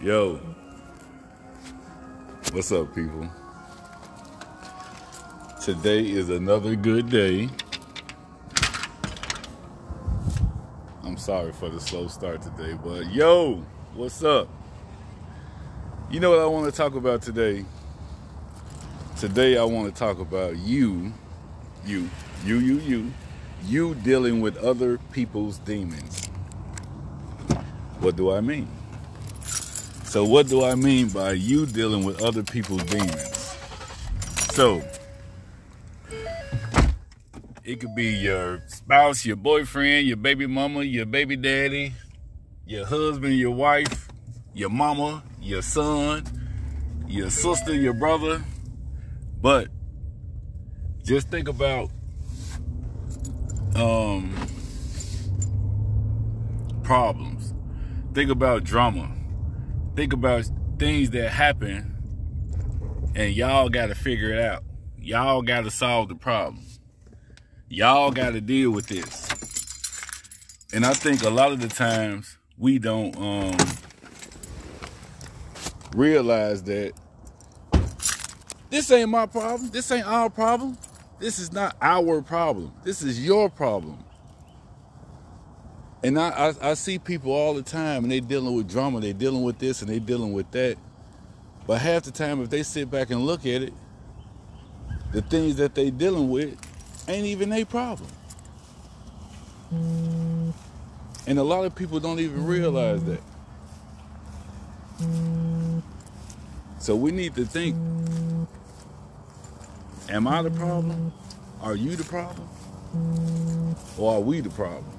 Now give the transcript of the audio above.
Yo, what's up, people? Today is another good day. I'm sorry for the slow start today, but yo, what's up? You know what I want to talk about today? Today I want to talk about you, you, you, you, you, you dealing with other people's demons. What do I mean? So, what do I mean by you dealing with other people's demons? So, it could be your spouse, your boyfriend, your baby mama, your baby daddy, your husband, your wife, your mama, your son, your sister, your brother. But just think about um, problems. Think about drama think about things that happen and y'all got to figure it out. Y'all got to solve the problem. Y'all got to deal with this. And I think a lot of the times we don't um, realize that this ain't my problem. This ain't our problem. This is not our problem. This is your problem. And I, I, I, see people all the time and they dealing with drama, they dealing with this and they dealing with that. But half the time if they sit back and look at it, the things that they dealing with ain't even their problem. And a lot of people don't even realize that. So we need to think, am I the problem? Are you the problem? Or are we the problem?